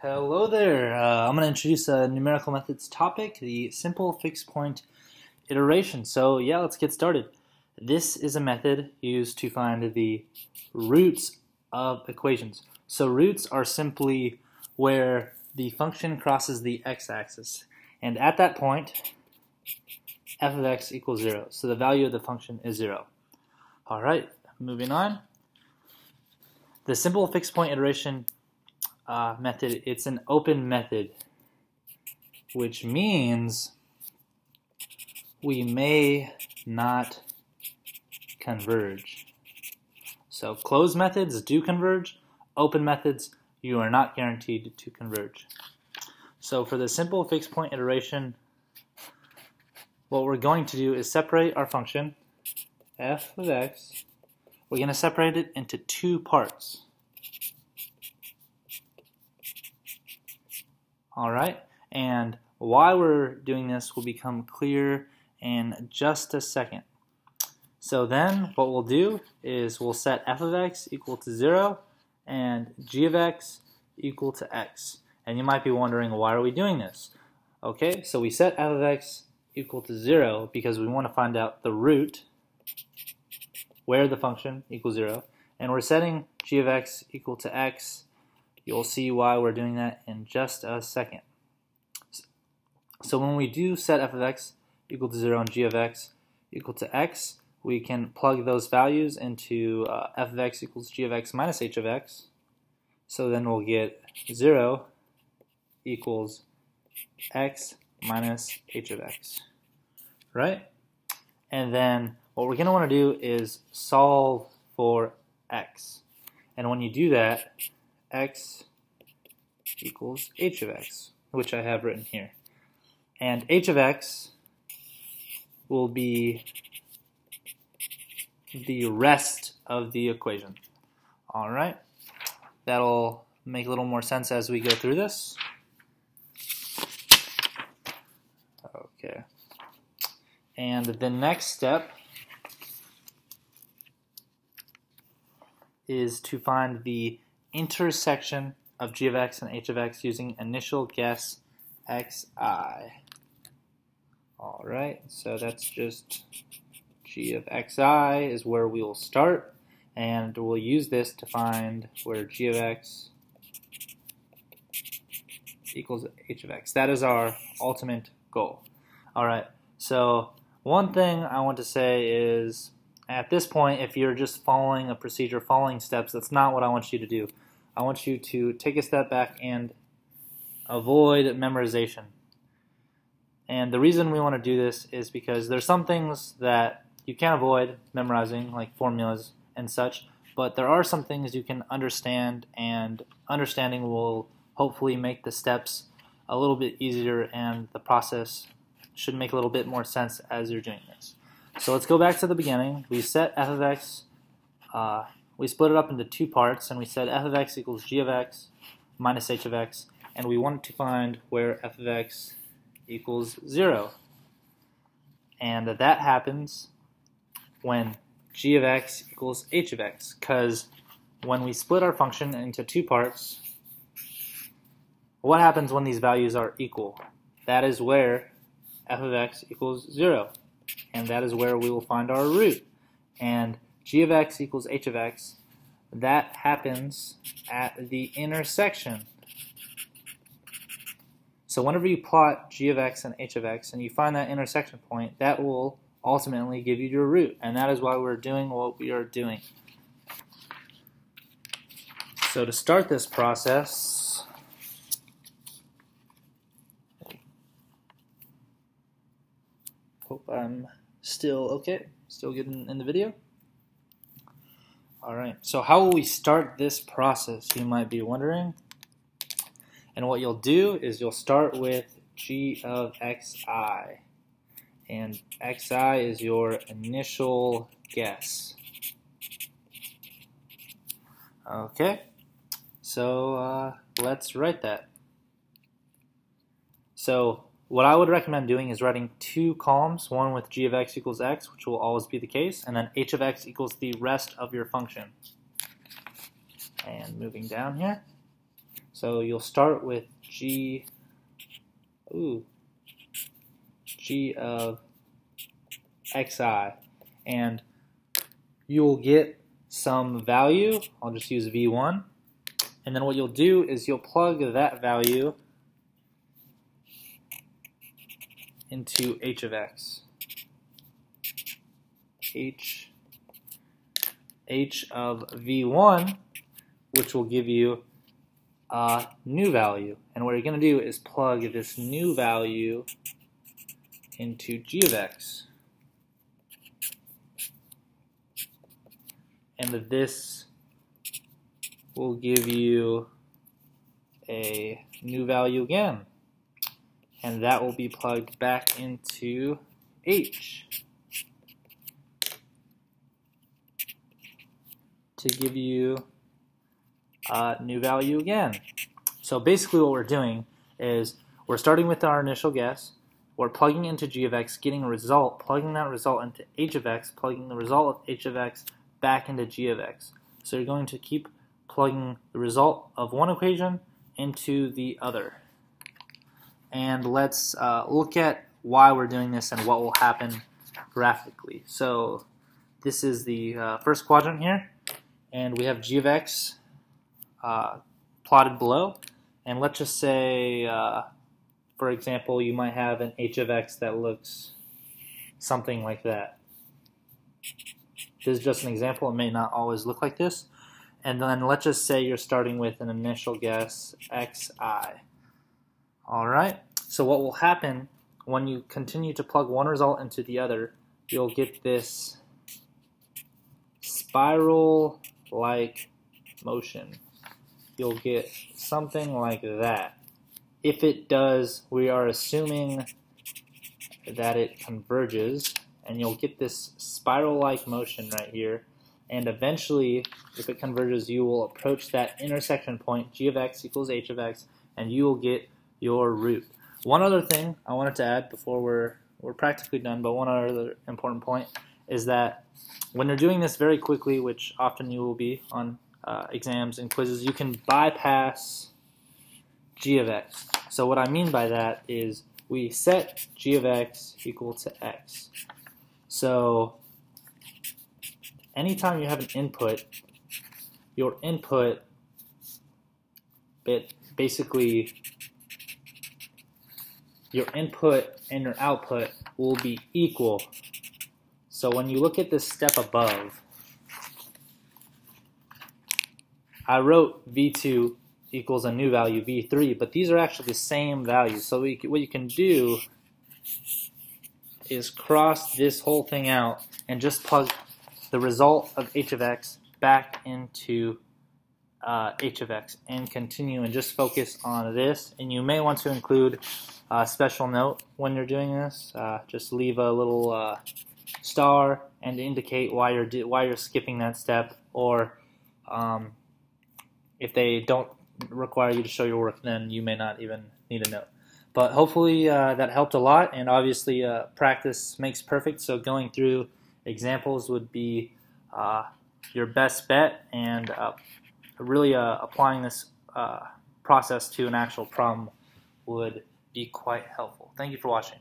Hello there. Uh, I'm going to introduce a numerical methods topic, the simple fixed point iteration. So yeah, let's get started. This is a method used to find the roots of equations. So roots are simply where the function crosses the x-axis. And at that point, f of x equals 0. So the value of the function is 0. All right, moving on. The simple fixed point iteration uh, method, it's an open method, which means we may not converge. So closed methods do converge, open methods you are not guaranteed to converge. So for the simple fixed point iteration, what we're going to do is separate our function f of x. We're going to separate it into two parts. All right, and why we're doing this will become clear in just a second. So then what we'll do is we'll set f of x equal to 0 and g of x equal to x. And you might be wondering, why are we doing this? Okay, so we set f of x equal to 0 because we want to find out the root where the function equals 0. And we're setting g of x equal to x You'll see why we're doing that in just a second. So when we do set f of x equal to 0 and g of x equal to x, we can plug those values into uh, f of x equals g of x minus h of x. So then we'll get 0 equals x minus h of x, right? And then what we're going to want to do is solve for x. And when you do that, x equals h of x, which I have written here. And h of x will be the rest of the equation. All right, that'll make a little more sense as we go through this. Okay, and the next step is to find the intersection of g of x and h of x using initial guess xi. Alright, so that's just g of xi is where we will start, and we'll use this to find where g of x equals h of x. That is our ultimate goal. Alright, so one thing I want to say is at this point, if you're just following a procedure, following steps, that's not what I want you to do. I want you to take a step back and avoid memorization. And the reason we want to do this is because there's some things that you can't avoid memorizing, like formulas and such, but there are some things you can understand, and understanding will hopefully make the steps a little bit easier, and the process should make a little bit more sense as you're doing this. So let's go back to the beginning. We set f of x, uh, we split it up into two parts, and we said f of x equals g of x minus h of x, and we wanted to find where f of x equals 0. And that happens when g of x equals h of x, because when we split our function into two parts, what happens when these values are equal? That is where f of x equals 0 and that is where we will find our root. And g of x equals h of x, that happens at the intersection. So whenever you plot g of x and h of x and you find that intersection point, that will ultimately give you your root. And that is why we're doing what we are doing. So to start this process, Hope I'm still okay, still getting in the video. Alright, so how will we start this process, you might be wondering. And what you'll do is you'll start with g of xi. And xi is your initial guess. Okay, so uh, let's write that. So what I would recommend doing is writing two columns, one with g of x equals x, which will always be the case, and then h of x equals the rest of your function. And moving down here. So you'll start with g, ooh, g of xi, and you'll get some value. I'll just use v1. And then what you'll do is you'll plug that value into h of x. h, h of v1, which will give you a new value. And what you're going to do is plug this new value into g of x. And this will give you a new value again and that will be plugged back into H to give you a new value again. So basically what we're doing is we're starting with our initial guess, we're plugging into g of x, getting a result, plugging that result into h of x, plugging the result of h of x back into g of x. So you're going to keep plugging the result of one equation into the other and let's uh, look at why we're doing this and what will happen graphically. So this is the uh, first quadrant here, and we have g of x uh, plotted below. And let's just say, uh, for example, you might have an h of x that looks something like that. This is just an example. It may not always look like this. And then let's just say you're starting with an initial guess xi. All right, so what will happen when you continue to plug one result into the other, you'll get this spiral-like motion. You'll get something like that. If it does, we are assuming that it converges, and you'll get this spiral-like motion right here. And eventually, if it converges, you will approach that intersection point, g of x equals h of x, and you will get your root. One other thing I wanted to add before we're we're practically done, but one other important point is that when you're doing this very quickly, which often you will be on uh, exams and quizzes, you can bypass g of x. So what I mean by that is we set g of x equal to x. So anytime you have an input, your input bit basically your input and your output will be equal. So when you look at this step above, I wrote V2 equals a new value, V3, but these are actually the same values. So what you can do is cross this whole thing out and just plug the result of h of x back into uh, h of x and continue and just focus on this. And you may want to include a special note when you're doing this. Uh, just leave a little uh, star and indicate why you're why you're skipping that step, or um, if they don't require you to show your work, then you may not even need a note. But hopefully uh, that helped a lot, and obviously uh, practice makes perfect. So going through examples would be uh, your best bet, and really uh, applying this uh, process to an actual problem would be quite helpful. Thank you for watching.